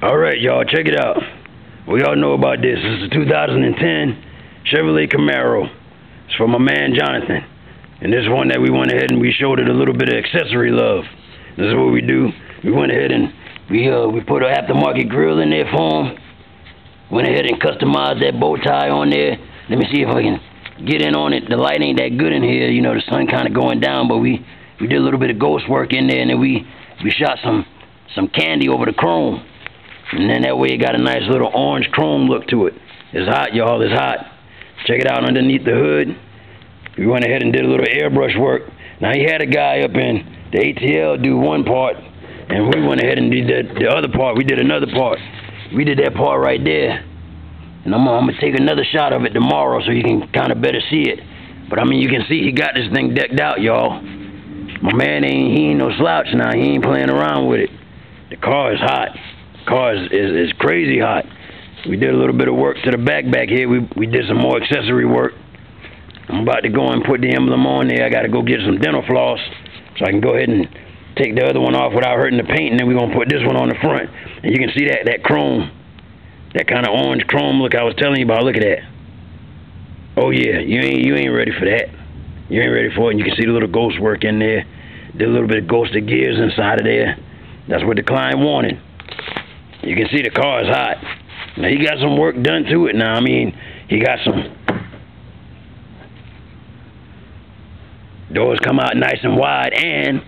All right, y'all, check it out. We all know about this. This is a 2010 Chevrolet Camaro. It's from my man Jonathan. And this one that we went ahead and we showed it a little bit of accessory love. This is what we do. We went ahead and we uh we put an aftermarket grill in there for him. Went ahead and customized that bow tie on there. Let me see if I can get in on it. The light ain't that good in here. You know, the sun kind of going down, but we we did a little bit of ghost work in there, and then we we shot some some candy over the chrome. And then that way it got a nice little orange chrome look to it. It's hot, y'all. It's hot. Check it out underneath the hood. We went ahead and did a little airbrush work. Now he had a guy up in the ATL do one part, and we went ahead and did the, the other part. We did another part. We did that part right there. And I'm, I'm gonna take another shot of it tomorrow so you can kind of better see it. But I mean, you can see he got this thing decked out, y'all. My man ain't he ain't no slouch now. He ain't playing around with it. The car is hot car is, is, is crazy hot. We did a little bit of work to the back back here. We, we did some more accessory work. I'm about to go and put the emblem on there. I got to go get some dental floss so I can go ahead and take the other one off without hurting the paint. And then we're going to put this one on the front. And you can see that, that chrome, that kind of orange chrome look I was telling you about. Look at that. Oh, yeah, you ain't, you ain't ready for that. You ain't ready for it. And you can see the little ghost work in there. Did a little bit of ghosted gears inside of there. That's what the client wanted. You can see the car is hot. Now he got some work done to it now. I mean, he got some doors come out nice and wide and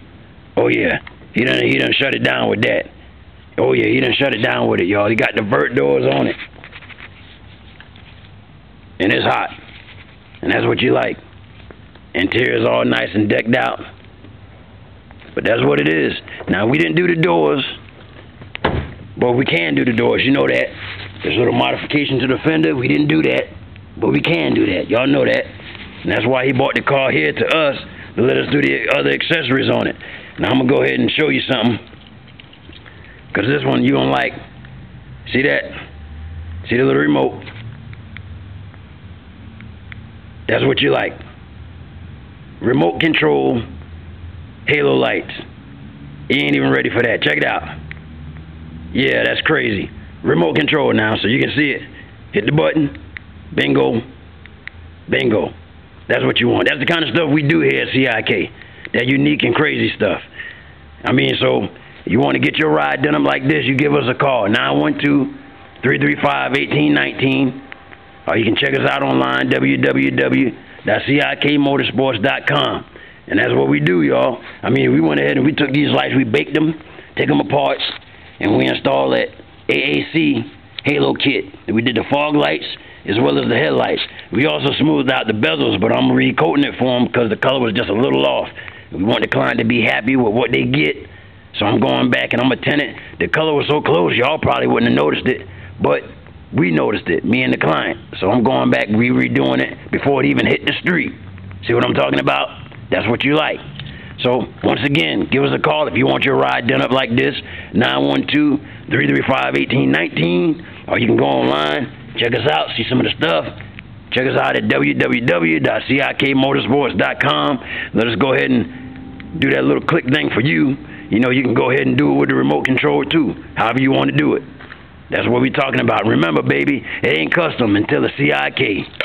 oh yeah, he done he done shut it down with that. Oh yeah, he done shut it down with it, y'all. He got the vert doors on it. And it's hot. And that's what you like. Interior's all nice and decked out. But that's what it is. Now we didn't do the doors. But we can do the doors, you know that. There's a little modification to the fender. We didn't do that, but we can do that. Y'all know that. And that's why he bought the car here to us to let us do the other accessories on it. Now I'm gonna go ahead and show you something. Cause this one you don't like. See that? See the little remote? That's what you like. Remote control halo lights. You ain't even ready for that. Check it out. Yeah, that's crazy. Remote control now, so you can see it. Hit the button. Bingo. Bingo. That's what you want. That's the kind of stuff we do here at CIK. That unique and crazy stuff. I mean, so you want to get your ride done up like this, you give us a call. 912-335-1819. Or you can check us out online, www.cikmotorsports.com. And that's what we do, y'all. I mean, we went ahead and we took these lights, we baked them, take them apart, and we installed that AAC halo kit. We did the fog lights as well as the headlights. We also smoothed out the bezels, but I'm recoating it for them because the color was just a little off. We want the client to be happy with what they get, so I'm going back and I'm a tenant. The color was so close, y'all probably wouldn't have noticed it, but we noticed it, me and the client. So I'm going back, re redoing it before it even hit the street. See what I'm talking about? That's what you like. So, once again, give us a call if you want your ride done up like this 912 335 1819. Or you can go online, check us out, see some of the stuff. Check us out at www.cikmotorsports.com. Let us go ahead and do that little click thing for you. You know, you can go ahead and do it with the remote control too, however you want to do it. That's what we're talking about. Remember, baby, it ain't custom until the CIK.